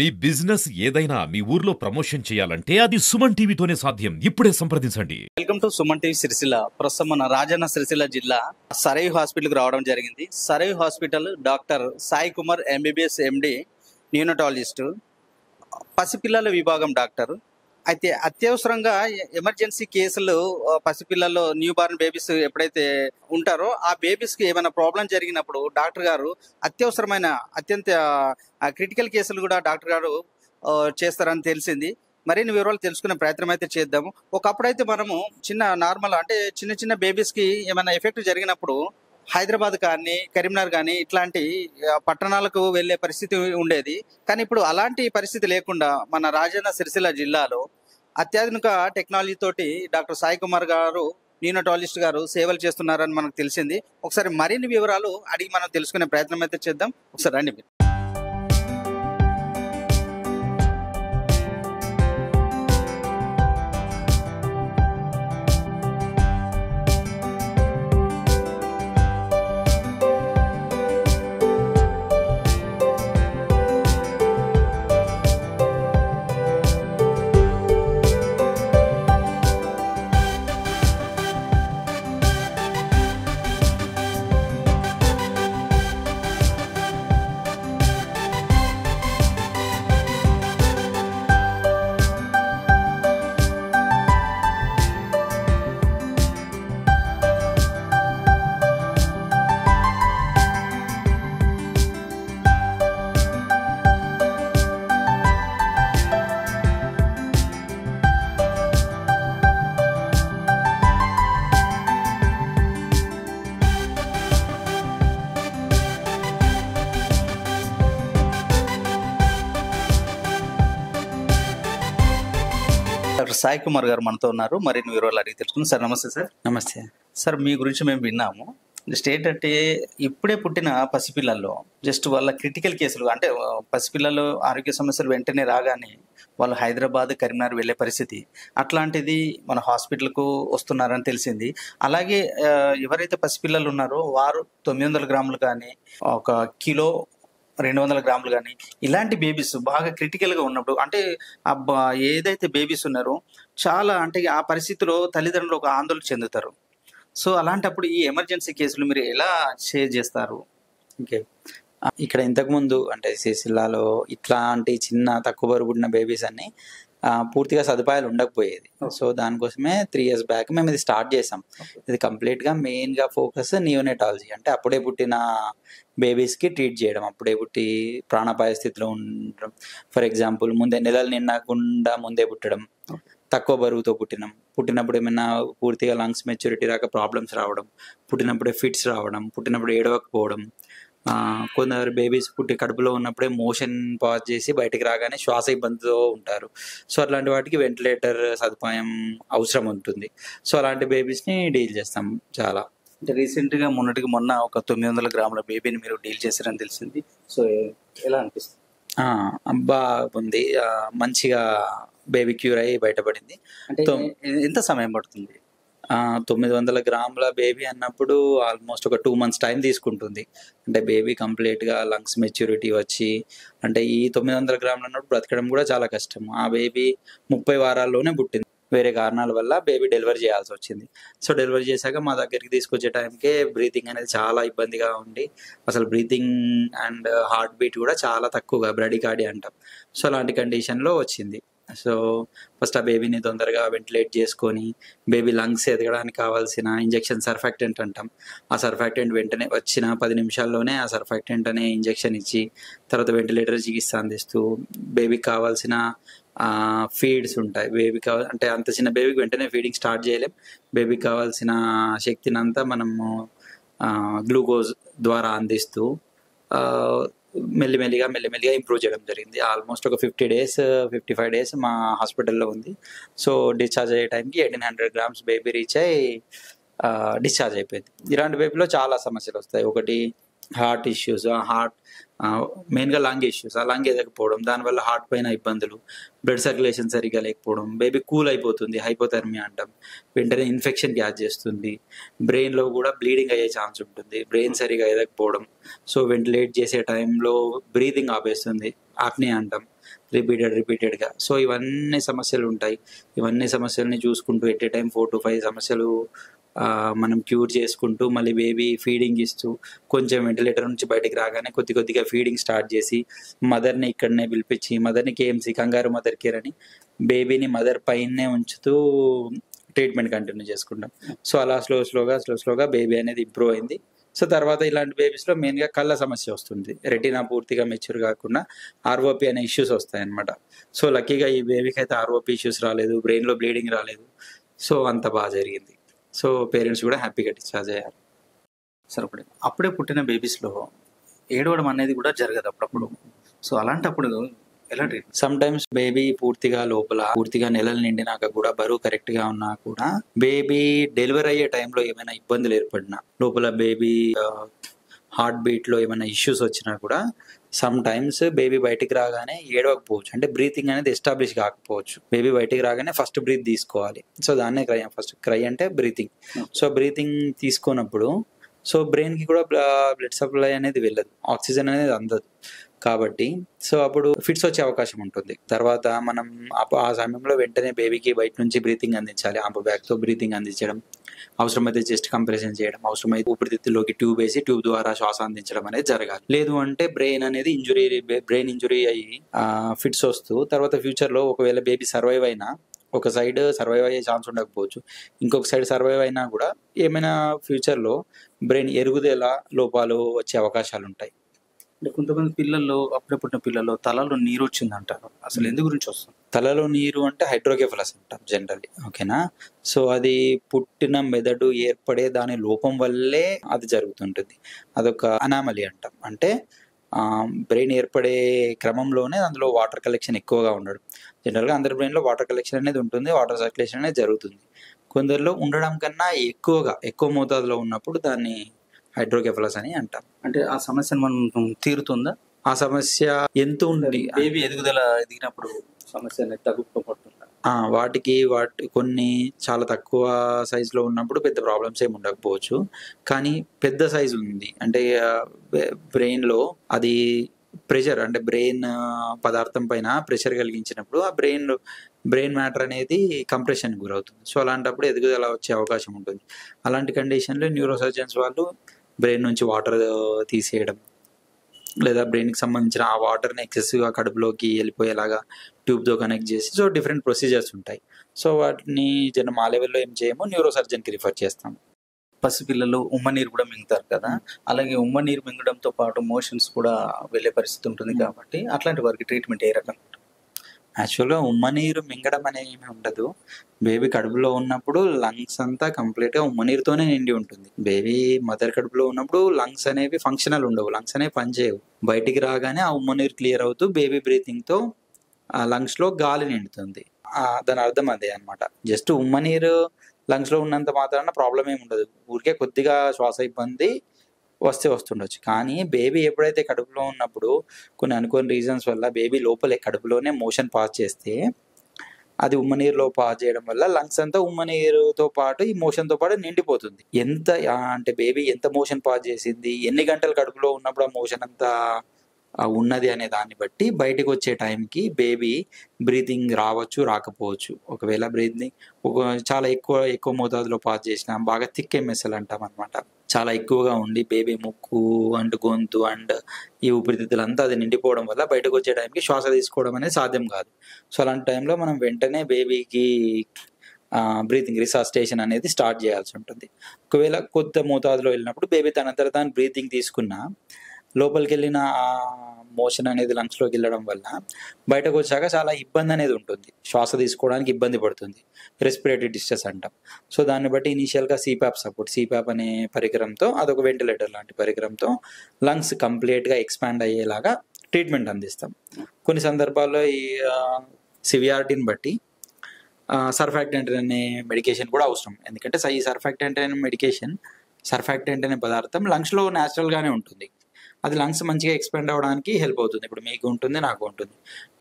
మీ business ఏదైనా మీ ఊర్లో promotion చేయాలంటే అది సుమన్ టీవీతోనే సాధ్యం. ఇప్పుడే సంప్రదించండి. Welcome to Suman TV Sircilla ప్రస్తుతం మన రాజన్న సిరిసిల్ల జిల్లా సరై హాస్పిటల్కి రావడం జరిగింది. Sarai hospital doctor Sai Kumar MBBS MD neonatologist పసిపిల్లల విభాగం డాక్టర్. అయితే అత్యవసరంగా ఎమర్జెన్సీ కేసులు పసిపిల్లలు పసిపిల్లల్లో న్యూ బార్న్ బేబీస్ ఎప్పుడైతే ఉంటారో ఆ బేబీస్కి ఏమైనా ప్రాబ్లం జరిగినప్పుడు డాక్టర్ గారు అత్యవసరమైన అత్యంత క్రిటికల్ కేసులు కూడా డాక్టర్ గారు చేస్తారని తెలిసింది. మరిన్ని వివరాలు తెలుసుకునే ప్రయత్నం అయితే చేద్దాము. ఒకప్పుడైతే మనము చిన్న నార్మల్ అంటే చిన్న చిన్న బేబీస్కి ఏమైనా ఎఫెక్ట్ జరిగినప్పుడు హైదరాబాద్ కానీ కరీంనగర్ కానీ ఇట్లాంటి పట్టణాలకు వెళ్ళే పరిస్థితి ఉండేది. కానీ ఇప్పుడు అలాంటి పరిస్థితి లేకుండా మన రాజన్న సిరిసిల్ల జిల్లాలో అత్యాధునిక టెక్నాలజీ తోటి డాక్టర్ సాయి కుమార్ గారు న్యూనటాలజిస్ట్ గారు సేవలు చేస్తున్నారని మనకు తెలిసింది. ఒకసారి మరిన్ని వివరాలు అడిగి మనం తెలుసుకునే ప్రయత్నం అయితే చేద్దాం. ఒకసారి రండి మీరు. సాయి కుమార్ గారు మనతో ఉన్నారు. మరిన్ని వివరాలు అడిగి తెలుసుకుందాం. సార్ నమస్తే సార్. నమస్తే. సార్ మీ గురించి మేము విన్నాము. జస్ట్ ఏంటంటే ఇప్పుడే పుట్టిన పసిపిల్లల్లో జస్ట్ వాళ్ళ క్రిటికల్ కేసులు అంటే పసిపిల్లలు ఆరోగ్య సమస్యలు వెంటనే రాగానే వాళ్ళు హైదరాబాద్ కరీంనగర్ వెళ్ళే పరిస్థితి. అట్లాంటిది మన హాస్పిటల్కు వస్తున్నారని తెలిసింది. అలాగే ఎవరైతే పసిపిల్లలు ఉన్నారో వారు తొమ్మిది వందల గ్రాములు కానీ ఒక కిలో రెండు వందల గ్రాములు కానీ ఇలాంటి బేబీస్ బాగా క్రిటికల్గా ఉన్నప్పుడు అంటే అబ్బా ఏదైతే బేబీస్ ఉన్నారో చాలా అంటే ఆ పరిస్థితిలో తల్లిదండ్రులు ఒక ఆందోళన చెందుతారు. సో అలాంటప్పుడు ఈ ఎమర్జెన్సీ కేసులు మీరు ఎలా షేర్ చేస్తారు? ఓకే. ఇక్కడ ఇంతకుముందు అంటే సిరిసిల్లాలో ఇట్లాంటి చిన్న తక్కువ బరువు పుట్టిన బేబీస్ అన్ని పూర్తిగా సదుపాయాలు ఉండకపోయేది. సో దానికోసమే త్రీ ఇయర్స్ బ్యాక్ మేము ఇది స్టార్ట్ చేసాం. ఇది కంప్లీట్గా మెయిన్గా ఫోకస్ నియోనెటాలజీ అంటే అప్పుడే పుట్టిన బేబీస్కి ట్రీట్ చేయడం. అప్పుడే పుట్టి ప్రాణాపాయ స్థితిలో ఉండడం. ఫర్ ఎగ్జాంపుల్ ముందే నెలలు నిండకుండా ముందే పుట్టడం. తక్కువ బరువుతో పుట్టినాం. పుట్టినప్పుడు ఏమైనా పూర్తిగా లంగ్స్ మెచ్యూరిటీ రాక ప్రాబ్లమ్స్ రావడం. పుట్టినప్పుడే ఫిట్స్ రావడం. పుట్టినప్పుడు ఏడవకపోవడం. కొందరు బేబీస్ పుట్టి కడుపులో ఉన్నప్పుడే మోషన్ పాజ్ చేసి బయటికి రాగానే శ్వాస ఇబ్బందితో ఉంటారు. సో అలాంటి వాటికి వెంటిలేటర్ సదుపాయం అవసరం ఉంటుంది. సో అలాంటి బేబీస్ని డీల్ చేస్తాం చాలా. అంటే రీసెంట్గా మొన్నటికి మొన్న ఒక తొమ్మిది వందల గ్రాముల బేబీని మీరు డీల్ చేశారని తెలిసింది. సో ఎలా అనిపిస్తుంది? ఆ, అబ్బా ఉంది. ఆ, మంచిగా బేబీ క్యూర్ అయ్యి బయటపడింది. ఎంత సమయం పడుతుంది? ఆ, తొమ్మిది వందల గ్రాముల బేబీ అన్నప్పుడు ఆల్మోస్ట్ ఒక టూ మంత్స్ టైం తీసుకుంటుంది. అంటే బేబీ కంప్లీట్గా లంగ్స్ మెచ్యూరిటీ వచ్చి అంటే ఈ తొమ్మిది వందల గ్రాములు అన్నప్పుడు బ్రతకడం కూడా చాలా కష్టం. ఆ బేబీ ముప్పై వారాల్లోనే పుట్టింది. వేరే కారణాల వల్ల బేబీ డెలివరీ చేయాల్సి వచ్చింది. సో డెలివరీ చేశాక మా దగ్గరికి తీసుకొచ్చే టైంకే బ్రీతింగ్ అనేది చాలా ఇబ్బందిగా ఉండి అసలు బ్రీతింగ్ అండ్ హార్ట్ బీట్ కూడా చాలా తక్కువగా బ్రడికాడి అంటాం. సో అలాంటి కండిషన్లో వచ్చింది. సో ఫస్ట్ ఆ బేబీని తొందరగా వెంటిలేట్ చేసుకొని బేబీ లంగ్స్ ఎదగడానికి కావాల్సిన ఇంజెక్షన్ సర్ఫాక్టెంట్ అంటాం. ఆ సర్ఫాక్టెంట్ వెంటనే వచ్చిన పది నిమిషాల్లోనే ఆ సర్ఫాక్టెంట్ అనే ఇంజెక్షన్ ఇచ్చి తర్వాత వెంటిలేటర్ చికిత్స అందిస్తూ బేబీకి కావాల్సిన ఫీడ్స్ ఉంటాయి. బేబీ కావాలి అంటే అంత చిన్న బేబీకి వెంటనే ఫీడింగ్ స్టార్ట్ చేయలేం. బేబీకి కావాల్సిన శక్తిని అంతా మనము గ్లూకోజ్ ద్వారా అందిస్తూ మెల్లిమెల్లిగా మెల్లిమెల్లిగా ఇంప్రూవ్ చేయడం జరిగింది. ఆల్మోస్ట్ ఒక fifty days fifty five days మా హాస్పిటల్లో ఉంది. సో డిశ్చార్జ్ అయ్యే టైంకి eighteen hundred grams baby reach అయ్యి డిశ్చార్జ్ అయిపోయింది. ఇలాంటి బేబీలో చాలా సమస్యలు వస్తాయి. ఒకటి హార్ట్ ఇష్యూస్ హార్ట్ మెయిన్గా లంగ్ ఇష్యూస్ ఆ లంగ్ ఎదకపోవడం దానివల్ల హార్ట్ పైన ఇబ్బందులు బ్లడ్ సర్క్యులేషన్ సరిగా లేకపోవడం బేబీ కూల్ అయిపోతుంది హైపోథర్మియా అంటాం. వెంటనే ఇన్ఫెక్షన్ గ్యాస్ చేస్తుంది. బ్రెయిన్లో కూడా బ్లీడింగ్ అయ్యే ఛాన్స్ ఉంటుంది. బ్రెయిన్ సరిగా ఎదకపోవడం సో వెంటిలేట్ చేసే టైంలో బ్రీదింగ్ ఆపేస్తుంది. ఆప్నే అంటాం. రిపీటెడ్ రిపీటెడ్గా సో ఇవన్నీ సమస్యలు ఉంటాయి. ఇవన్నీ సమస్యల్ని చూసుకుంటూ at a time four to five సమస్యలు మనం క్యూర్ చేసుకుంటూ మళ్ళీ బేబీ ఫీడింగ్ ఇస్తూ కొంచెం వెంటిలేటర్ నుంచి బయటకు రాగానే కొద్ది కొద్దిగా ఫీడింగ్ స్టార్ట్ చేసి మదర్ని ఇక్కడనే పిలిపించి మదర్ని కేఎంసీ కంగారు మదర్ కేర్ అని బేబీని మదర్ పైనే ఉంచుతూ ట్రీట్మెంట్ కంటిన్యూ చేసుకుంటాం. సో అలా స్లో స్లోగా స్లో స్లోగా బేబీ అనేది ఇంప్రూవ్ అయింది. సో తర్వాత ఇలాంటి బేబీస్లో మెయిన్గా కళ్ళ సమస్య వస్తుంది. రెటీనా పూర్తిగా మెచ్యూర్ కాకుండా ఆర్ఓపి అనే ఇష్యూస్ వస్తాయి అనమాట సో లక్కీగా ఈ బేబీకి అయితే ఆర్ఓపి ఇష్యూస్ రాలేదు బ్రెయిన్లో బ్లీడింగ్ రాలేదు. సో అంత బాగా జరిగింది. సో పేరెంట్స్ కూడా హ్యాపీగా డిశ్చార్జ్ అయ్యారు. సరే అప్పుడే పుట్టిన బేబీస్లో ఏడవడం అనేది కూడా జరగదు అప్పుడప్పుడు. సో అలాంటప్పుడు ఎలా ట్రీట్మెంట్ సమ్ టైమ్స్ బేబీ పూర్తిగా లోపల పూర్తిగా నెలలు నిండినాక కూడా బరువు కరెక్ట్గా ఉన్నా కూడా బేబీ డెలివరీ అయ్యే టైంలో ఏమైనా ఇబ్బందులు ఏర్పడినా లోపల బేబీ హార్ట్ బీట్లో ఏమైనా ఇష్యూస్ వచ్చినా కూడా సమ్ టైమ్స్ బేబీ బయటికి రాగానే ఏడవకపోవచ్చు. అంటే బ్రీతింగ్ అనేది ఎస్టాబ్లిష్ కాకపోవచ్చు. బేబీ బయటికి రాగానే ఫస్ట్ బ్రీత్ తీసుకోవాలి. సో దాన్నే క్రై ఫస్ట్ క్రై అంటే బ్రీతింగ్ సో బ్రీతింగ్ తీసుకున్నప్పుడు సో బ్రెయిన్కి కూడా బ్లడ్ సప్లై అనేది వెళ్ళదు. ఆక్సిజన్ అనేది అందదు. కాబట్టి సో అప్పుడు ఫిట్స్ వచ్చే అవకాశం ఉంటుంది. తర్వాత మనం ఆ సమయంలో వెంటనే బేబీకి బయట నుంచి బ్రీతింగ్ అందించాలి. ఆ బ్యాగ్తో బ్రీతింగ్ అందించడం అవసరమైతే చెస్ట్ కంప్రెషన్ చేయడం అవసరమైతే ఊపిరితిత్తులోకి ట్యూబ్ వేసి ట్యూబ్ ద్వారా శ్వాస అందించడం అనేది జరగాలి. లేదు అంటే బ్రెయిన్ అనేది ఇంజురీ బ్రెయిన్ ఇంజురీ అయ్యి ఫిట్స్ వస్తూ తర్వాత ఫ్యూచర్లో ఒకవేళ బేబీ సర్వైవ్ అయినా ఒక సైడ్ సర్వైవ్ అయ్యే ఛాన్స్ ఉండకపోవచ్చు. ఇంకొక సైడ్ సర్వైవ్ అయినా కూడా ఏమైనా ఫ్యూచర్లో బ్రెయిన్ ఎరుగుదల లోపాలు వచ్చే అవకాశాలు ఉంటాయి అంటే కొంతమంది పిల్లల్లో అప్పుడే పుట్టిన పిల్లల్లో తలలో నీరు వచ్చింది అంటారు అసలు ఎందు గురించి వస్తుంది? తలలో నీరు అంటే హైడ్రోకెఫలస్ అంటాం జనరల్లీ ఓకేనా? సో అది పుట్టిన మెదడు ఏర్పడే దాని లోపం వల్లే అది జరుగుతుంటుంది. అదొక అనామలి అంటాం. అంటే బ్రెయిన్ ఏర్పడే క్రమంలోనే అందులో వాటర్ కలెక్షన్ ఎక్కువగా ఉండడం. జనరల్గా అందరి బ్రెయిన్లో వాటర్ కలెక్షన్ అనేది ఉంటుంది వాటర్ సర్క్యులేషన్ అనేది జరుగుతుంది. కొందరిలో ఉండడం కన్నా ఎక్కువగా ఎక్కువ మోతాదులో ఉన్నప్పుడు దాన్ని హైడ్రోకెఫలస్ అని అంటాం. అంటే ఆ సమస్యను మనం తీరుతుందా? ఆ సమస్య ఎంత ఉంది బేబీ ఎదుగుదల ఎదిగినప్పుడు సమస్య ఆ, వాటికి వాటి కొన్ని చాలా తక్కువ సైజులో ఉన్నప్పుడు పెద్ద ప్రాబ్లమ్స్ ఏమి ఉండకపోవచ్చు. కానీ పెద్ద సైజు ఉంది. అంటే బ్రెయిన్లో అది ప్రెషర్ అంటే బ్రెయిన్ పదార్థం పైన ప్రెషర్ కలిగించినప్పుడు ఆ బ్రెయిన్ బ్రెయిన్ మ్యాటర్ అనేది కంప్రెషన్ గురవుతుంది. సో అలాంటప్పుడు ఎదుగుదల వచ్చే అవకాశం ఉంటుంది. అలాంటి కండిషన్లో న్యూరో సర్జన్స్ వాళ్ళు బ్రెయిన్ నుంచి వాటర్ తీసేయడం. లేదా బ్రెయిన్కి సంబంధించిన ఆ వాటర్ని ఎక్సెసివ్గా కడుపులోకి వెళ్ళిపోయేలాగా ట్యూబ్తో కనెక్ట్ చేసి సో డిఫరెంట్ ప్రొసీజర్స్ ఉంటాయి. సో వాటిని జన మా లెవెల్లో ఏం చేయము న్యూరో సర్జన్కి రిఫర్ చేస్తాం పసిపిల్లలు ఉమ్మ నీరు కూడా మింగుతారు కదా? అలాగే ఉమ్మ నీరు మింగడంతో పాటు మోషన్స్ కూడా వెళ్ళే పరిస్థితి ఉంటుంది కాబట్టి అట్లాంటి వారికి ట్రీట్మెంట్ ఏ రకంగా యాక్చువల్గా ఉమ్మ నీరు మింగడం అనేది ఉండదు. బేబీ కడుపులో ఉన్నప్పుడు లంగ్స్ అంతా కంప్లీట్గా ఉమ్మనీరుతోనే ఉమ్మ నీరుతోనే నిండి ఉంటుంది. బేబీ మదర్ కడుపులో ఉన్నప్పుడు లంగ్స్ అనేవి ఫంక్షనల్ ఉండవు. లంగ్స్ అనేవి పనిచేయవు బయటికి రాగానే ఆ ఉమ్మ నీరు క్లియర్ అవుతూ బేబీ బ్రీతింగ్తో ఆ లంగ్స్లో గాలి నిండుతుంది. దాని అర్థం అదే అనమాట జస్ట్ ఉమ్మ నీరు ఉన్నంత మాత్రాన ప్రాబ్లం ఏమి ఉండదు. ఊరికే కొద్దిగా శ్వాస ఇబ్బంది వస్తే వస్తుండొచ్చు. కానీ బేబీ ఎప్పుడైతే కడుపులో ఉన్నప్పుడు కొన్ని అనుకోని రీజన్స్ వల్ల బేబీ లోపలే కడుపులోనే మోషన్ పాస్ చేస్తే అది ఉమ్మనీరులో పాస్ చేయడం వల్ల లంగ్స్ అంతా ఉమ్మనీరుతో పాటు ఈ మోషన్తో పాటు నిండిపోతుంది. ఎంత అంటే బేబీ ఎంత మోషన్ పాస్ చేసింది? ఎన్ని గంటలు కడుపులో ఉన్నప్పుడు ఆ మోషన్ అంతా ఉన్నది అనే దాన్ని బట్టి బయటకు వచ్చే టైంకి బేబీ బ్రీతింగ్ రావచ్చు రాకపోవచ్చు. ఒకవేళ బ్రీతింగ్ ఒక చాలా ఎక్కువ ఎక్కువ మోతాదులో పాస్ చేసిన బాగా థిక్ ఎంఎస్ఎల్ అంటాం అనమాట చాలా ఎక్కువగా ఉండి బేబీ ముక్కు అండ్ గొంతు అండ్ ఈ ఊపిరితిత్తులంతా అది నిండిపోవడం వల్ల బయటకు వచ్చే టైంకి శ్వాస తీసుకోవడం అనేది సాధ్యం కాదు. సో అలాంటి టైంలో మనం వెంటనే బేబీకి బ్రీతింగ్ రిసాస్టేషన్ అనేది స్టార్ట్ చేయాల్సి ఉంటుంది. ఒకవేళ కొత్త మోతాదులో వెళ్ళినప్పుడు బేబీ తనంతర తాను బ్రీతింగ్ తీసుకున్నా లోపలికి వెళ్ళిన ఆ మోషన్ అనేది లంగ్స్లోకి వెళ్ళడం వల్ల బయటకు వచ్చాక చాలా ఇబ్బంది అనేది ఉంటుంది. శ్వాస తీసుకోవడానికి ఇబ్బంది పడుతుంది. రెస్పిరేటరీ డిస్ట్రెస్ అంటాం. సో దాన్ని బట్టి ఇనీషియల్గా సీపాప్ సపోర్ట్ సీపాప్ అనే పరికరంతో అదొక వెంటిలేటర్ లాంటి పరికరంతో లంగ్స్ కంప్లీట్గా ఎక్స్పాండ్ అయ్యేలాగా ట్రీట్మెంట్ అందిస్తాం. కొన్ని సందర్భాల్లో ఈ సివియారిటీని బట్టి సర్ఫాక్టెంట్ అనే మెడికేషన్ కూడా అవసరం. ఎందుకంటే ఈ సర్ఫాక్టెంట్ అనే మెడికేషన్ సర్ఫాక్టెంట్ అనే పదార్థం లంగ్స్లో న్యాచురల్గానే ఉంటుంది. అది లంగ్స్ మంచిగా ఎక్స్పెండ్ అవ్వడానికి హెల్ప్ అవుతుంది. ఇప్పుడు మీకు ఉంటుంది నాకు ఉంటుంది.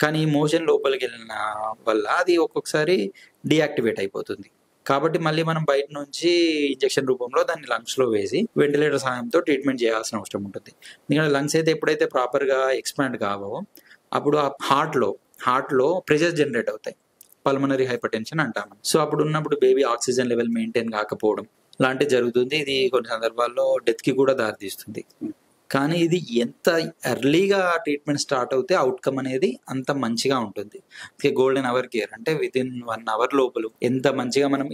కానీ మోషన్ లోపలికి వెళ్ళిన వల్ల అది ఒక్కొక్కసారి డియాక్టివేట్ అయిపోతుంది. కాబట్టి మళ్ళీ మనం బయట నుంచి ఇంజెక్షన్ రూపంలో దాన్ని లంగ్స్లో వేసి వెంటిలేటర్ సహాయంతో ట్రీట్మెంట్ చేయాల్సిన అవసరం ఉంటుంది. ఎందుకంటే లంగ్స్ అయితే ఎప్పుడైతే ప్రాపర్గా ఎక్స్పాండ్ కావో అప్పుడు ఆ హార్ట్లో హార్ట్లో ప్రెషర్ జనరేట్ అవుతాయి. పల్మనరీ హైపర్ టెన్షన్ అంటాము సో అప్పుడు ఉన్నప్పుడు బేబీ ఆక్సిజన్ లెవెల్ మెయింటైన్ కాకపోవడం లాంటివి జరుగుతుంది. ఇది కొన్ని సందర్భాల్లో డెత్కి కూడా దారితీస్తుంది. కానీ ఇది ఎంత ఎర్లీగా ట్రీట్మెంట్ స్టార్ట్ అవుతే అవుట్కమ్ అనేది అంత మంచిగా ఉంటుంది. గోల్డెన్ అవర్ కేర్ అంటే విత్ ఇన్ వన్ అవర్ లోపల ఎంత మంచిగా మనం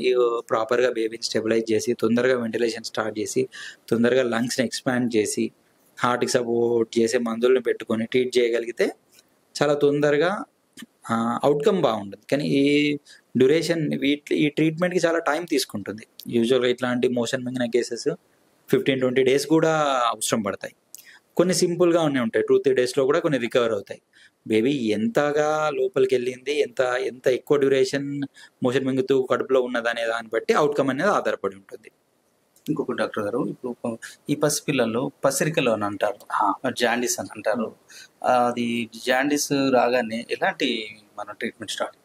ప్రాపర్గా బేబీని స్టెబిలైజ్ చేసి తొందరగా వెంటిలేషన్ స్టార్ట్ చేసి తొందరగా లంగ్స్ని ఎక్స్పాండ్ చేసి హార్ట్కి సపోర్ట్ చేసే మందులను పెట్టుకొని ట్రీట్ చేయగలిగితే చాలా తొందరగా అవుట్కమ్ బాగుంటుంది. కానీ ఈ డ్యూరేషన్ వీటి ఈ ట్రీట్మెంట్కి చాలా టైం తీసుకుంటుంది. యూజువల్గా ఇట్లాంటి మోషన్ మింగిన కేసెస్ ఫిఫ్టీన్ ట్వంటీ డేస్ కూడా అవసరం పడతాయి. కొన్ని సింపుల్గా ఉన్నాయి ఉంటాయి. టూ త్రీ డేస్లో కూడా కొన్ని రికవర్ అవుతాయి. బేబీ ఎంతగా లోపలికి వెళ్ళింది ఎంత ఎంత ఎక్కువ డ్యూరేషన్ మోషన్ మింగుతూ కడుపులో ఉన్నదనే దాన్ని బట్టి అవుట్కమ్ అనేది ఆధారపడి ఉంటుంది. ఇంకొక డాక్టర్ గారు ఇప్పుడు ఈ పసిపిల్లలు పసిరికలు అని అంటారు. జాండీస్ అని అంటారు. అది జాండీస్ రాగానే ఎలాంటి మన ట్రీట్మెంట్ స్టార్ట్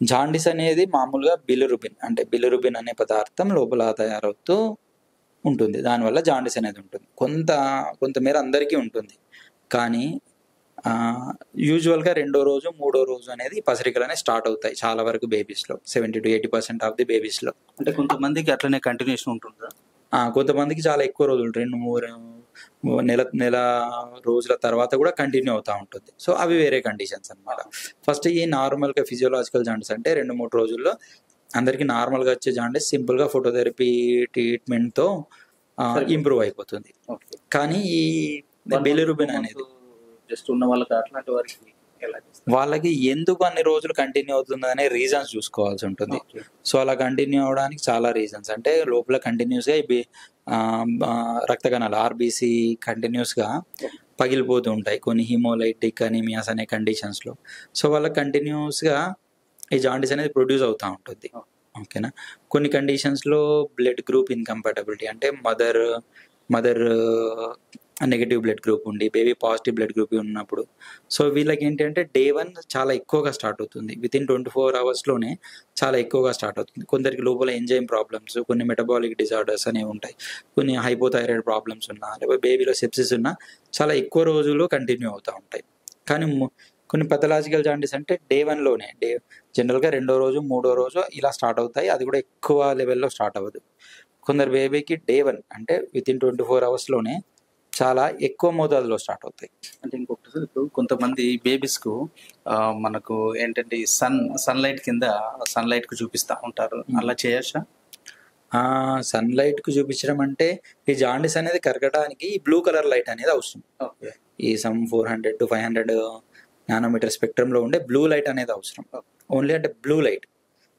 జాండిస్ అనేది మామూలుగా బిలిరుబిన్ అంటే బిలిరుబిన్ అనే పదార్థం లోపల తయారవుతూ ఉంటుంది. దానివల్ల జాండిస్ అనేది ఉంటుంది. కొంత కొంతమేర అందరికీ ఉంటుంది. కానీ యూజువల్గా రెండో రోజు మూడో రోజు అనేది పసరికలు అనేవి స్టార్ట్ అవుతాయి చాలా వరకు బేబీస్లో seventy to eighty percent of the బేబీస్లో అంటే కొంతమందికి అట్లనే కంటిన్యూషన్ ఉంటుందా? కొంతమందికి చాలా ఎక్కువ రోజులు రెండు మూడు నెల నెల రోజుల తర్వాత కూడా కంటిన్యూ అవుతూ ఉంటుంది. సో అవి వేరే కండిషన్స్ అన్నమాట. ఫస్ట్ ఈ నార్మల్గా ఫిజియోలాజికల్ జాండీస్ అంటే రెండు మూడు రోజుల్లో అందరికీ నార్మల్గా వచ్చే జాండీస్ సింపుల్గా ఫోటోథెరపీ ట్రీట్మెంట్తో ఇంప్రూవ్ అయిపోతుంది. కానీ ఈ బెలిరుబిన్ అనేది జస్ట్ ఉన్న వాళ్ళకి అట్లాంటి వారికి? వాళ్ళకి ఎందుకు అన్ని రోజులు కంటిన్యూ అవుతుంది అనే రీజన్స్ చూసుకోవాల్సి ఉంటుంది. సో అలా కంటిన్యూ అవడానికి చాలా రీజన్స్ అంటే లోపల కంటిన్యూస్గా ఇవి రక్త కణాలు ఆర్బీసీ కంటిన్యూస్గా పగిలిపోతూ ఉంటాయి. కొన్ని హిమోలైటిక్ అనీమియాస్ అనే కండిషన్స్లో సో వాళ్ళకి కంటిన్యూస్గా ఈ జాండీస్ అనేది ప్రొడ్యూస్ అవుతూ ఉంటుంది. ఓకేనా? కొన్ని కండిషన్స్లో బ్లడ్ గ్రూప్ ఇన్కంపాటబిలిటీ అంటే mother mother negative blood group ఉండి బేబీ పాజిటివ్ బ్లడ్ గ్రూప్ ఉన్నప్పుడు. సో వీళ్ళకి ఏంటంటే డే వన్ చాలా ఎక్కువగా స్టార్ట్ అవుతుంది. విత్ ఇన్ ట్వంటీ ఫోర్ అవర్స్లోనే చాలా ఎక్కువగా స్టార్ట్ అవుతుంది. కొందరికి లోపల ఎంజైమ్ ప్రాబ్లమ్స్ కొన్ని మెటబాలిక్ డిజార్డర్స్ అనేవి ఉంటాయి. కొన్ని హైపోథైరాయిడ్ ప్రాబ్లమ్స్ ఉన్నా లేకపోతే బేబీలో సెప్సిస్ ఉన్నా చాలా ఎక్కువ రోజులు కంటిన్యూ అవుతూ ఉంటాయి. కానీ కొన్ని పథలాజికల్ జాండీస్ అంటే డే వన్లోనే డే జనరల్గా రెండో రోజు మూడో రోజు ఇలా స్టార్ట్ అవుతాయి. అది కూడా ఎక్కువ లెవెల్లో స్టార్ట్ అవ్వదు. కొందరు బేబీకి డే వన్ అంటే విత్ ఇన్ ట్వంటీ ఫోర్ అవర్స్లోనే చాలా ఎక్కువ మోతాదులో స్టార్ట్ అవుతాయి. అంటే ఇంకొకటి ఇప్పుడు కొంతమంది బేబీస్కు ఆ, మనకు ఏంటంటే సన్ సన్లైట్ కింద సన్లైట్కు చూపిస్తా ఉంటారు. అలా చేయొచ్చా? సన్లైట్కు చూపించడం అంటే ఈ జాండీస్ అనేది కరగడానికి ఈ బ్లూ కలర్ లైట్ అనేది అవసరం. ఓకే. ఈ some four hundred to five hundred nanometer స్పెక్ట్రమ్లో ఉండే బ్లూ లైట్ అనేది అవసరం. ఓన్లీ అంటే బ్లూ లైట్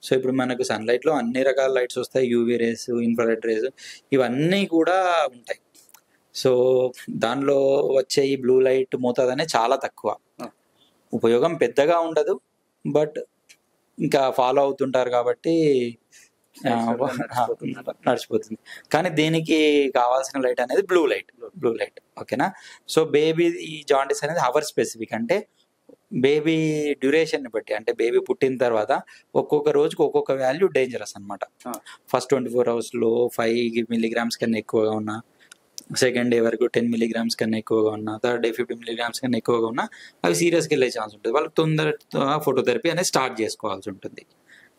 సో ఇప్పుడు మనకు సన్లైట్లో అన్ని రకాల లైట్స్ వస్తాయి. యూవీ రేస్ ఇన్ఫ్రారెడ్ రేస్ ఇవన్నీ కూడా ఉంటాయి. సో దానిలో వచ్చే ఈ బ్లూ లైట్ మోతాదు అనేది చాలా తక్కువ. ఉపయోగం పెద్దగా ఉండదు. బట్ ఇంకా ఫాలో అవుతుంటారు కాబట్టి నడిచిపోతుంది కానీ దీనికి కావాల్సిన లైట్ అనేది బ్లూ లైట్ బ్లూ లైట్ ఓకేనా సో బేబీ ఈ జాండీస్ అనేది అవర్ స్పెసిఫిక్ అంటే బేబీ డ్యూరేషన్ బట్టి అంటే బేబీ పుట్టిన తర్వాత ఒక్కొక్క రోజుకి ఒక్కొక్క వాల్యూ డేంజరస్ అనమాట. ఫస్ట్ ట్వంటీ ఫోర్ అవర్స్లో ఫైవ్ మిల్లీగ్రామ్స్ కన్నా ఎక్కువగా ఉన్నా సెకండ్ డే వరకు టెన్ మిల్లీగ్రామ్స్ కన్నా ఎక్కువగా ఉన్నా థర్డ్ డే ఫిఫ్టీ మిల్లీగ్రామ్స్ కన్నా ఎక్కువగా ఉన్నా అవి సీరియస్గా వెళ్ళే ఛాన్స్ ఉంటుంది. వాళ్ళకి తొందరగా ఫోటోథెరపీ అనేది స్టార్ట్ చేసుకోవాల్సి ఉంటుంది.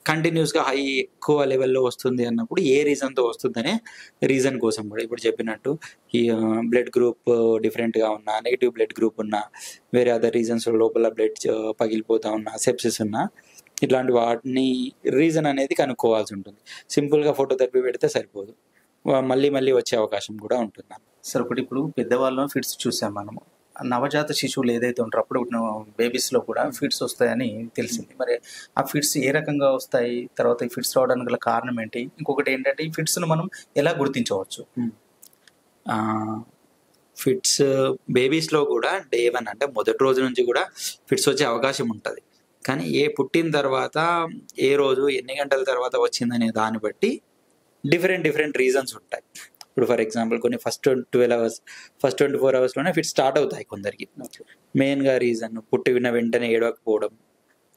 కంటిన్యూస్గా హై ఎక్కువ లెవెల్లో వస్తుంది అన్నప్పుడు ఏ రీజన్తో వస్తుందనే రీజన్ కోసం కూడా ఇప్పుడు చెప్పినట్టు ఈ బ్లడ్ గ్రూప్ డిఫరెంట్గా ఉన్నా నెగిటివ్ బ్లడ్ గ్రూప్ ఉన్నా వేరే అదర్ రీజన్స్ లోపల బ్లడ్ పగిలిపోతా ఉన్నా సెప్సిస్ ఉన్నా ఇట్లాంటి వాటిని రీజన్ అనేది కనుక్కోవాల్సి ఉంటుంది. సింపుల్గా ఫోటోథెరపీ పెడితే సరిపోదు. మళ్ళీ మళ్ళీ వచ్చే అవకాశం కూడా ఉంటుంది సార్ ఒకటి ఇప్పుడు పెద్దవాళ్ళం ఫిట్స్ చూసాం మనము. నవజాత శిశువులు ఏదైతే ఉంటారో అప్పుడు బేబీస్లో కూడా ఫిట్స్ వస్తాయని తెలిసింది. మరి ఆ ఫిట్స్ ఏ రకంగా వస్తాయి? తర్వాత ఈ ఫిట్స్ రావడానికి గల కారణం ఏంటి? ఇంకొకటి ఏంటంటే ఈ ఫిట్స్ను మనం ఎలా గుర్తించవచ్చు? ఫిట్స్ బేబీస్లో కూడా డే వన్ అంటే మొదటి రోజు నుంచి కూడా ఫిట్స్ వచ్చే అవకాశం ఉంటుంది. కానీ ఏ పుట్టిన తర్వాత ఏ రోజు ఎన్ని గంటల తర్వాత వచ్చిందనే దాన్ని బట్టి డిఫరెంట్ డిఫరెంట్ రీజన్స్ ఉంటాయి. ఇప్పుడు ఫర్ ఎగ్జాంపుల్ కొన్ని first twelve hours first twenty four అవర్స్లోనే fit start అవుతాయి కొందరికి. మెయిన్గా రీజన్ పుట్టి విన్న వెంటనే ఏడవకపోవడం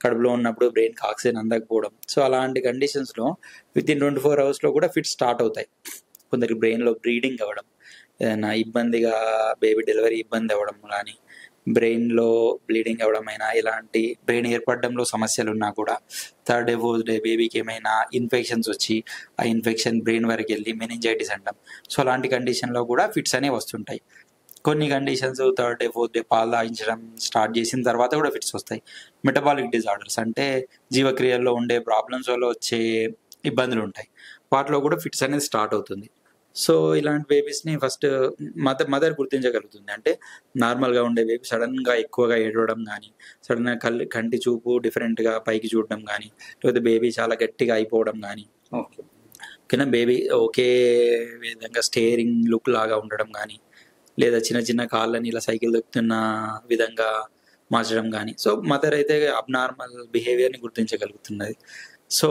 కడుపులో ఉన్నప్పుడు బ్రెయిన్కి ఆక్సిజన్ అందకపోవడం. సో అలాంటి కండిషన్స్లో విత్ ఇన్ ట్వంటీ ఫోర్ అవర్స్లో కూడా ఫిట్ స్టార్ట్ అవుతాయి. కొందరికి బ్రెయిన్లో బ్రీడింగ్ అవ్వడం ఏదైనా ఇబ్బందిగా బేబీ డెలివరీ ఇబ్బంది అవ్వడం కానీ బ్రెయిన్లో బ్లీడింగ్ అవ్వడమైనా ఇలాంటి బ్రెయిన్ ఏర్పడడంలో సమస్యలు ఉన్నా కూడా థర్డ్ డే ఫోర్త్ డే బేబీకి ఏమైనా ఇన్ఫెక్షన్స్ వచ్చి ఆ ఇన్ఫెక్షన్ బ్రెయిన్ వరకు వెళ్ళి మెనింజైటిస్ అంటాం. సో అలాంటి కండిషన్లో కూడా ఫిట్స్ అనేవి వస్తుంటాయి. కొన్ని conditions third day fourth day పాలు తాగించడం స్టార్ట్ చేసిన తర్వాత కూడా ఫిట్స్ వస్తాయి. మెటబాలిక్ డిజార్డర్స్ అంటే జీవక్రియల్లో ఉండే ప్రాబ్లమ్స్ వల్ల వచ్చే ఇబ్బందులు ఉంటాయి. వాటిలో కూడా ఫిట్స్ అనేది స్టార్ట్ అవుతుంది. సో ఇలాంటి బేబీస్ని ఫస్ట్ మదర్ మదర్ గుర్తించగలుగుతుంది. అంటే నార్మల్గా ఉండే బేబీ సడన్గా ఎక్కువగా ఏడవడం కానీ సడన్గా కళ్ళు కంటి చూపు డిఫరెంట్గా పైకి చూడడం కానీ లేకపోతే బేబీ చాలా గట్టిగా అయిపోవడం కానీ ఓకే. ఓకేనా బేబీ ఒకే విధంగా స్టేరింగ్ లుక్ లాగా ఉండడం కానీ లేదా చిన్న చిన్న కాళ్ళని ఇలా సైకిల్ దొక్కుతున్న విధంగా మార్చడం కానీ సో మదర్ అయితే అబ్నార్మల్ బిహేవియర్ని గుర్తించగలుగుతున్నది. సో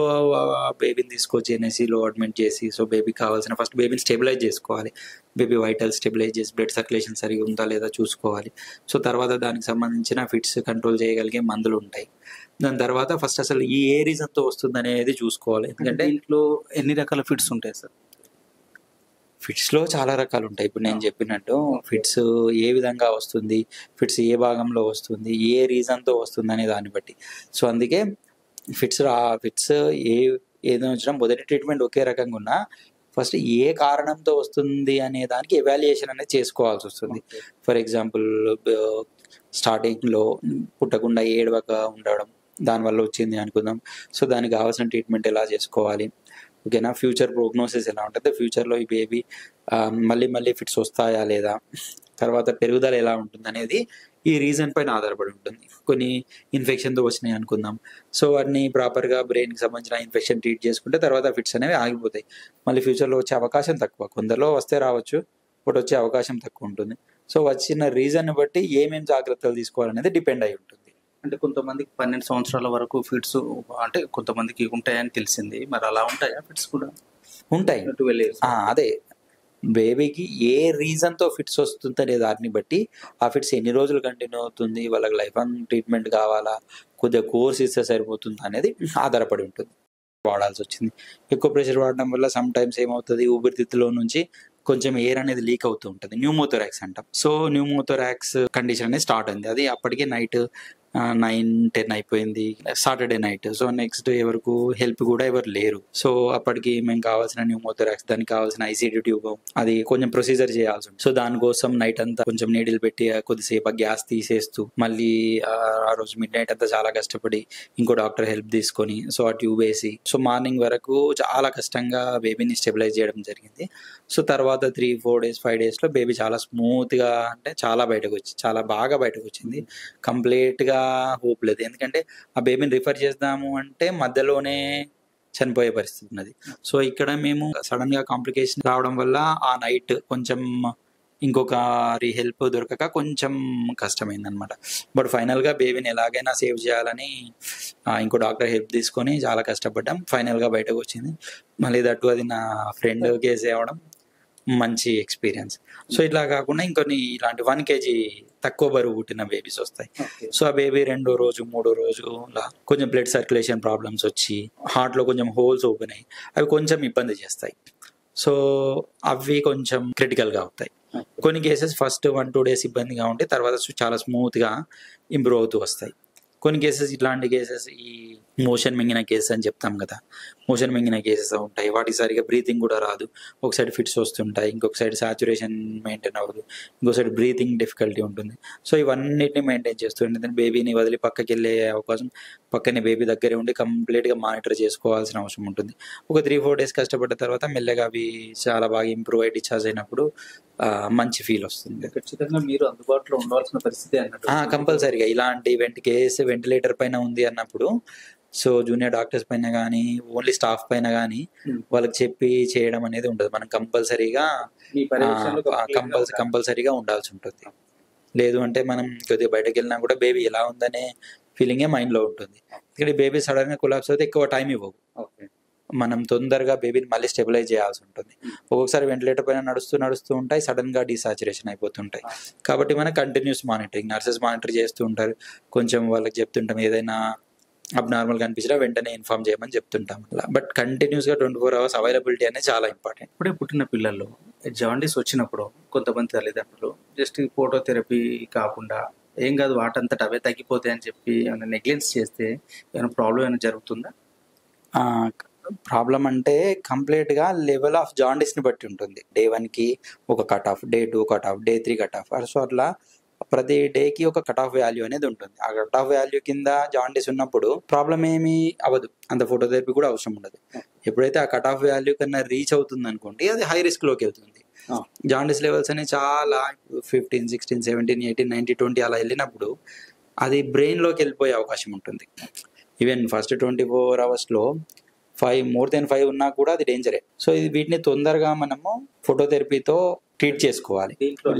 బేబీని తీసుకొచ్చి ఎన్ఎస్సీలో అడ్మిట్ చేసి సో బేబీకి కావాల్సిన ఫస్ట్ బేబీని స్టెబిలైజ్ చేసుకోవాలి. బేబీ వైటల్ స్టెబిలైజ్ చేసి బ్లడ్ సర్క్యులేషన్ సరిగా ఉందా లేదా చూసుకోవాలి. సో తర్వాత దానికి సంబంధించిన ఫిట్స్ కంట్రోల్ చేయగలిగే మందులు ఉంటాయి. దాని తర్వాత ఫస్ట్ అసలు ఈ ఏ రీజన్తో వస్తుంది అనేది చూసుకోవాలి. ఎందుకంటే దీంట్లో ఎన్ని రకాల ఫిట్స్ ఉంటాయి సార్? ఫిట్స్లో చాలా రకాలు ఉంటాయి. ఇప్పుడు నేను చెప్పినట్టు ఫిట్స్ ఏ విధంగా వస్తుంది ఫిట్స్ ఏ భాగంలో వస్తుంది ఏ రీజన్తో వస్తుంది అనే దాన్ని బట్టి. సో అందుకే ఫిట్స్ రా ఫిట్స్ ఏ ఏదో వచ్చినా మొదటి ట్రీట్మెంట్ ఒకే రకంగా ఉన్నా ఫస్ట్ ఏ కారణంతో వస్తుంది అనే దానికి ఎవాల్యుయేషన్ అనేది చేసుకోవాల్సి వస్తుంది. ఫర్ ఎగ్జాంపుల్ స్టార్టింగ్లో పుట్టకుండా ఏడవక ఉండడం దానివల్ల వచ్చింది అనుకుందాం. సో దానికి కావాల్సిన ట్రీట్మెంట్ ఎలా చేసుకోవాలి? ఓకేనా? ఫ్యూచర్ ప్రోగ్నోసిస్ ఎలా ఉంటుంది? ఫ్యూచర్లో ఈ బేబీ మళ్ళీ మళ్ళీ ఫిట్స్ వస్తాయా లేదా? తర్వాత పెరుగుదల ఎలా ఉంటుంది అనేది ఈ రీజన్ పైన ఆధారపడి ఉంటుంది. కొన్ని ఇన్ఫెక్షన్తో వచ్చినాయి అనుకుందాం. సో వాటిని ప్రాపర్గా బ్రెయిన్కి సంబంధించిన ఇన్ఫెక్షన్ ట్రీట్ చేసుకుంటే తర్వాత ఫిట్స్ అనేవి ఆగిపోతాయి. మళ్ళీ ఫ్యూచర్లో వచ్చే అవకాశం తక్కువ. కొందరిలో వస్తే రావచ్చు బట్ వచ్చే అవకాశం తక్కువ ఉంటుంది. సో వచ్చిన రీజన్ బట్టి ఏమేమి జాగ్రత్తలు తీసుకోవాలనేది డిపెండ్ అయి ఉంటుంది. అంటే కొంతమందికి పన్నెండు సంవత్సరాల వరకు ఫిట్స్ అంటే కొంతమందికి ఉంటాయని తెలిసింది. మరి అలా ఉంటాయా ఫిట్స్ కూడా? ఉంటాయి. అదే. బేబీకి ఏ రీజన్తో ఫిట్స్ వస్తుందనే దాన్ని బట్టి ఆ ఫిట్స్ ఎన్ని రోజులు కంటిన్యూ అవుతుంది వాళ్ళకి లైఫ్ లాంగ్ ట్రీట్మెంట్ కావాలా కొద్దిగా కోర్స్ ఇస్తే సరిపోతుంది అనేది ఆధారపడి ఉంటుంది. వాడాల్సి వచ్చింది. ఎక్కువ ప్రెషర్ వాడడం వల్ల సమ్ టైమ్స్ ఏమవుతుంది? ఊపిరితిత్తులో నుంచి కొంచెం ఎయిర్ అనేది లీక్ అవుతూ ఉంటుంది. న్యూమోథోరాక్స్ అంటాం. సో న్యూమోథోరాక్స్ కండిషన్ అనేది స్టార్ట్ అయింది. అది అప్పటికే నైట్ నైన్ టెన్ అయిపోయింది. Saturday night. So next day వరకు హెల్ప్ కూడా ఎవరు లేరు. సో అప్పటికి మేము కావాల్సిన న్యూమోథోరాక్స్ దానికి కావాల్సిన ఐసీడీ ట్యూబ్ అది కొంచెం ప్రొసీజర్ చేయాల్సి ఉంది సో దానికోసం నైట్ అంతా కొంచెం నీడిల్ పెట్టి కొద్దిసేపు గ్యాస్ తీసేస్తూ మళ్ళీ ఆ రోజు మిడ్ నైట్ అంతా చాలా కష్టపడి ఇంకో డాక్టర్ హెల్ప్ తీసుకొని సో ఆ ట్యూబ్ వేసి సో మార్నింగ్ వరకు చాలా కష్టంగా బేబీని స్టెబిలైజ్ చేయడం జరిగింది. సో తర్వాత త్రీ ఫోర్ డేస్ ఫైవ్ డేస్లో బేబీ చాలా స్మూత్గా అంటే చాలా బయటకు వచ్చింది చాలా బాగా బయటకు వచ్చింది. కంప్లీట్గా హోప్ లేదు ఎందుకంటే ఆ బేబీని రిఫర్ చేద్దాము అంటే మధ్యలోనే చనిపోయే పరిస్థితి ఉన్నది. సో ఇక్కడ మేము సడన్గా కాంప్లికేషన్ రావడం వల్ల ఆ నైట్ కొంచెం ఇంకొకరి హెల్ప్ దొరకక కొంచెం కష్టమైంది అనమాట బట్ ఫైనల్గా బేబీని ఎలాగైనా సేవ్ చేయాలని ఇంకో డాక్టర్ హెల్ప్ తీసుకొని చాలా కష్టపడ్డాం. ఫైనల్గా బయటకు వచ్చింది. మళ్ళీ దట్టు అది నా ఫ్రెండ్ కేసు అవ్వడం. మంచి ఎక్స్పీరియన్స్ సో ఇట్లా కాకుండా ఇంకొన్ని ఇలాంటి వన్ కేజీ తక్కువ బరువు పుట్టిన బేబీస్ వస్తాయి. సో ఆ బేబీ రెండో రోజు మూడో రోజు కొంచెం బ్లడ్ సర్క్యులేషన్ ప్రాబ్లమ్స్ వచ్చి హార్ట్లో కొంచెం హోల్స్ ఓపెన్ అయ్యి అవి కొంచెం ఇబ్బంది చేస్తాయి. సో అవి కొంచెం క్రిటికల్గా అవుతాయి. కొన్ని cases first one two days ఇబ్బందిగా ఉంటే తర్వాత చాలా స్మూత్గా ఇంప్రూవ్ అవుతూ వస్తాయి. కొన్ని కేసెస్ ఇట్లాంటి కేసెస్ ఈ మోషన్ మింగిన కేసెస్ అని చెప్తాం కదా. మోషన్ మింగిన కేసెస్ ఉంటాయి. వాటి సరిగా బ్రీతింగ్ కూడా రాదు. ఒక సైడ్ ఫిట్స్ వస్తుంటాయి. ఇంకొక సైడ్ సాచురేషన్ మెయింటైన్ అవ్వదు. ఇంకో సైడ్ బ్రీతింగ్ డిఫికల్టీ ఉంటుంది. సో ఇవన్నిటిని మెయింటైన్ చేస్తూ బేబీని వదిలి పక్కకి వెళ్ళే అవకాశం పక్కనే బేబీ దగ్గరే ఉండి కంప్లీట్గా మానిటర్ చేసుకోవాల్సిన అవసరం ఉంటుంది. ఒక త్రీ ఫోర్ డేస్ కష్టపడ్డ తర్వాత మెల్లగా అవి చాలా బాగా ఇంప్రూవ్ అయ్యి డిశ్చార్జ్ అయినప్పుడు మంచి ఫీల్ వస్తుంది. ఖచ్చితంగా మీరు అందుబాటులో ఉండాల్సిన పరిస్థితి అన్నట్టు కంపల్సరీగా ఇలాంటి వెంట కేసు వెంటిలేటర్ పైన ఉంది అన్నప్పుడు సో జూనియర్ డాక్టర్స్ పైన కానీ ఓన్లీ స్టాఫ్ పైన కానీ Hmm. వాళ్ళకి చెప్పి చేయడం అనేది ఉండదు. మనం కంపల్సరీగా కంపల్సరీ. కంపల్సరీగా ఉండాల్సి ఉంటుంది. లేదు అంటే మనం కొద్దిగా బయటకు వెళ్ళినా కూడా బేబీ ఎలా ఉందనే ఫీలింగే మైండ్లో ఉంటుంది. ఇక్కడ బేబీ సడన్గా కొలాప్స్ అయితే ఎక్కువ టైం ఇవ్వవు. మనం తొందరగా బేబీని మళ్ళీ స్టెబిలైజ్ చేయాల్సి ఉంటుంది. ఒక్కొక్కసారి వెంటిలేటర్ పైన నడుస్తూ నడుస్తూ ఉంటాయి సడన్గా డీసాచురేషన్ అయిపోతుంటాయి. కాబట్టి మనం కంటిన్యూస్ మానిటరింగ్ నర్సెస్ మానిటర్ చేస్తూ ఉంటారు. కొంచెం వాళ్ళకి చెప్తుంటాం ఏదైనా అబ్నార్మల్ కనిపించినా వెంటనే ఇన్ఫార్మ్ చేయమని చెప్తుంటాం బట్ కంటిన్యూస్గా ట్వంటీ ఫోర్ అవర్స్ అవైలబిలిటీ అనేది చాలా ఇంపార్టెంట్ ఇప్పుడే పుట్టిన పిల్లల్లో జాండీస్ వచ్చినప్పుడు కొంతమంది తల్లిదండ్రులు జస్ట్ ఫోటోథెరపీ కాకుండా ఏం కాదు వాటంతట అవే తగ్గిపోతాయి అని చెప్పి ఏమైనా నెగ్లెన్స్ చేస్తే ఏమైనా ప్రాబ్లం ఏమైనా జరుగుతుందా? ప్రాబ్లం అంటే కంప్లీట్గా లెవెల్ ఆఫ్ జాండిస్ని బట్టి ఉంటుంది. డే వన్కి ఒక cut off day two cut off day three cut off so అట్లా ప్రతి డే కి ఒక కట్ ఆఫ్ వాల్యూ అనేది ఉంటుంది. ఆ కట్ ఆఫ్ వాల్యూ కింద జాండిస్ ఉన్నప్పుడు ప్రాబ్లం ఏమీ అవ్వదు. అంత ఫోటోథెరపీ కూడా అవసరం ఉండదు. ఎప్పుడైతే ఆ కట్ ఆఫ్ వాల్యూ కన్నా రీచ్ అవుతుంది అనుకోండి అది హై రిస్క్లోకి వెళ్తుంది. జాండిస్ లెవెల్స్ అనేవి చాలా fifteen sixteen seventeen eighteen ninety twenty అలా వెళ్ళినప్పుడు అది బ్రెయిన్లోకి వెళ్ళిపోయే అవకాశం ఉంటుంది. ఈవెన్ ఫస్ట్ ట్వంటీ ఫోర్ అవర్స్లో ఫైవ్ మోర్ దెన్ ఫైవ్ ఉన్నా కూడా అది డేంజరే సో ఇది వీటిని తొందరగా మనము ఫోటోథెరపీతో ట్రీట్ చేసుకోవాలి.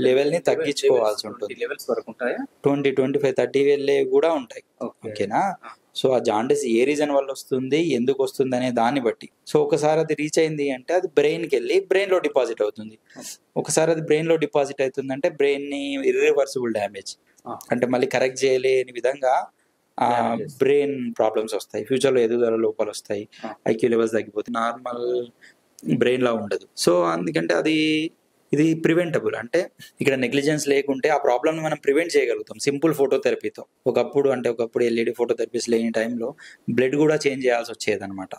లెవెల్ని తగ్గించుకోవాల్సి ఉంటుంది. లెవెల్స్ వరకు ఉంటాయా? ట్వంటీ ట్వంటీ ఫైవ్ థర్టీ వెళ్ళే కూడా ఉంటాయి. ఓకేనా? సో ఆ జాండిస్ ఏ రీజన్ వల్ల వస్తుంది? ఎందుకు వస్తుంది అనే దాన్ని బట్టి. సో ఒకసారి అది రీచ్ అయింది అంటే అది బ్రెయిన్కి వెళ్ళి బ్రెయిన్లో డిపాజిట్ అవుతుంది. ఒకసారి అది బ్రెయిన్లో డిపాజిట్ అవుతుంది అంటే బ్రెయిన్ని ఇర్రివర్సిబుల్ డ్యామేజ్. అంటే మళ్ళీ కరెక్ట్ చేయలేని విధంగా. బ్రెయిన్ ప్రాబ్లమ్స్ వస్తాయి. ఫ్యూచర్లో ఎదుగుదల లోపాలు వస్తాయి. ఐక్యూ లెవెల్స్ తగ్గిపోతాయి. నార్మల్ బ్రెయిన్ లా ఉండదు. సో అందుకంటే అది ఇది ప్రివెంటబుల్ అంటే ఇక్కడ నెగ్లిజెన్స్ లేకుంటే ఆ ప్రాబ్లమ్ మనం ప్రివెంట్ చేయగలుగుతాం. సింపుల్ ఫోటోథెరపీతో ఒకప్పుడు అంటే ఒకప్పుడు ఎల్ఈడి ఫోటోథెరపీస్ లేని టైంలో బ్లడ్ కూడా చేంజ్ చేయాల్సి వచ్చేది అనమాట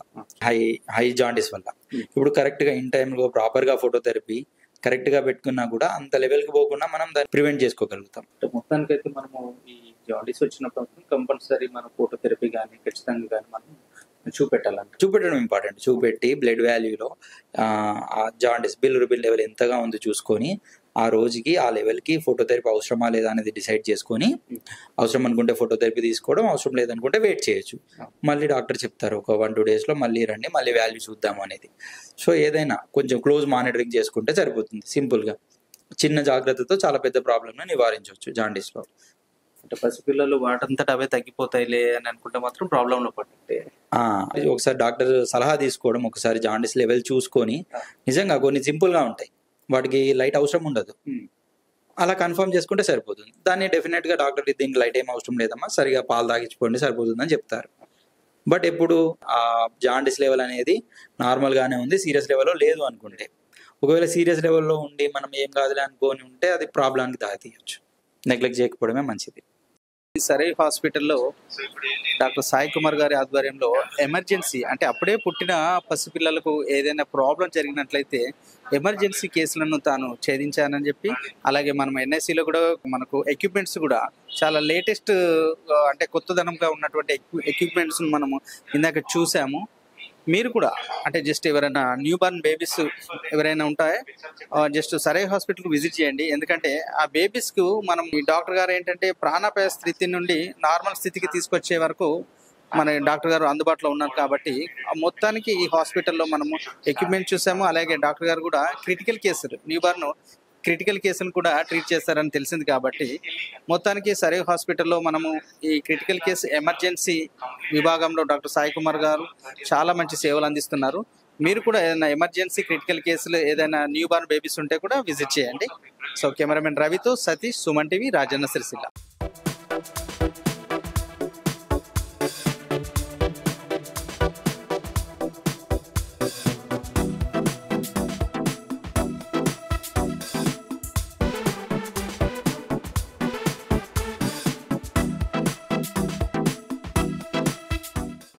హై హై జాండిస్ వల్ల. Hmm. ఇప్పుడు కరెక్ట్గా ఇన్ టైంలో ప్రాపర్గా ఫోటోథెరపీ కరెక్ట్గా పెట్టుకున్నా కూడా అంత లెవెల్కి పోకుండా మనం దాన్ని ప్రివెంట్ చేసుకోగలుగుతాం. మొత్తానికి అయితే మనము ఈ జాండీస్ వచ్చినప్పుడు కంపల్సరీ మన ఫోటోథెరపీ కానీ ఖచ్చితంగా కానీ మనం చూపెట్టాలంట. చూపెట్టడం ఇంపార్టెంట్. చూపెట్టి బ్లడ్ వాల్యూలో ఆ జాండిస్ బిల్ లెవెల్ ఎంతగా ఉందో చూసుకొని ఆ రోజుకి ఆ లెవెల్కి ఫోటోథెరపీ అవసరమా లేదా అనేది డిసైడ్ చేసుకొని అవసరం అనుకుంటే ఫోటోథెరపీ తీసుకోవడం అవసరం లేదనుకుంటే వెయిట్ చేయొచ్చు. మళ్ళీ డాక్టర్ చెప్తారు ఒక వన్ టూ డేస్లో మళ్ళీ రండి మళ్ళీ వాల్యూ చూద్దాము అనేది. సో ఏదైనా కొంచెం క్లోజ్ మానిటరింగ్ చేసుకుంటే సరిపోతుంది సింపుల్గా. చిన్న జాగ్రత్తతో చాలా పెద్ద ప్రాబ్లమ్ని నివారించవచ్చు జాండీస్లో. అంటే పసిపిల్లలు వాటంతట అవే తగ్గిపోతాయిలే అని అనుకుంటే మాత్రం ప్రాబ్లంలో పడుతుంటే ఆ, ఒకసారి డాక్టర్ సలహా తీసుకోవడం ఒకసారి జాండిస్ లెవెల్ చూసుకొని నిజంగా కొన్ని సింపుల్గా ఉంటాయి. వాటికి లైట్ అవసరం ఉండదు. అలా కన్ఫర్మ్ చేసుకుంటే సరిపోతుంది. దాన్ని డెఫినెట్గా డాక్టర్ దీనికి లైట్ ఏం అవసరం లేదమ్మా సరిగా పాలు తాగించుకోండి సరిపోతుందని చెప్తారు. బట్ ఎప్పుడు ఆ జాండిస్ లెవెల్ అనేది నార్మల్ గానే ఉంది సీరియస్ లెవెల్లో లేదు అనుకుంటే. ఒకవేళ సీరియస్ లెవెల్లో ఉండి మనం ఏం కాదులే అనుకొని ఉంటే అది ప్రాబ్లానికి దారితీయచ్చు. నెగ్లెక్ట్ చేయకపోవడమే మంచిది. సరై హాస్పిటల్లో డాక్టర్ సాయి కుమార్ గారి ఆధ్వర్యంలో ఎమర్జెన్సీ అంటే అప్పుడే పుట్టిన పసిపిల్లలకు ఏదైనా ప్రాబ్లం జరిగినట్లయితే ఎమర్జెన్సీ కేసులను తాను ఛేదించానని చెప్పి అలాగే మనం ఎన్ఐసిలో కూడా మనకు ఎక్విప్మెంట్స్ కూడా చాలా లేటెస్ట్ అంటే కొత్తదనంగా ఉన్నటువంటి ఎక్విప్మెంట్స్ మనము ఇందాక చూసాము. మీరు కూడా అంటే జస్ట్ ఎవరైనా న్యూ బార్న్ బేబీస్ ఎవరైనా ఉంటాయో? జస్ట్ uh, సరే హాస్పిటల్కి విజిట్ చేయండి. ఎందుకంటే ఆ బేబీస్కు మనం ఈ డాక్టర్ గారు ఏంటంటే ప్రాణాపాయ స్థితి నుండి నార్మల్ స్థితికి తీసుకొచ్చే వరకు మన డాక్టర్ గారు అందుబాటులో ఉన్నారు కాబట్టి మొత్తానికి ఈ హాస్పిటల్లో మనము ఎక్విప్మెంట్ చూసాము. అలాగే డాక్టర్ గారు కూడా క్రిటికల్ కేసులు న్యూ బార్న్ క్రిటికల్ కేసులు కూడా ట్రీట్ చేస్తారని తెలిసింది కాబట్టి మొత్తానికి సరే హాస్పిటల్లో మనము ఈ క్రిటికల్ కేసు ఎమర్జెన్సీ విభాగంలో డాక్టర్ సాయి కుమార్ గారు చాలా మంచి సేవలు అందిస్తున్నారు. మీరు కూడా ఏదైనా ఎమర్జెన్సీ క్రిటికల్ కేసులు ఏదైనా న్యూ బార్న్ బేబీస్ ఉంటే కూడా విజిట్ చేయండి. సో కెమెరామెన్ రవితో సతీష్ సుమన్ టీవీ రాజన్న సిరిసిల్ల.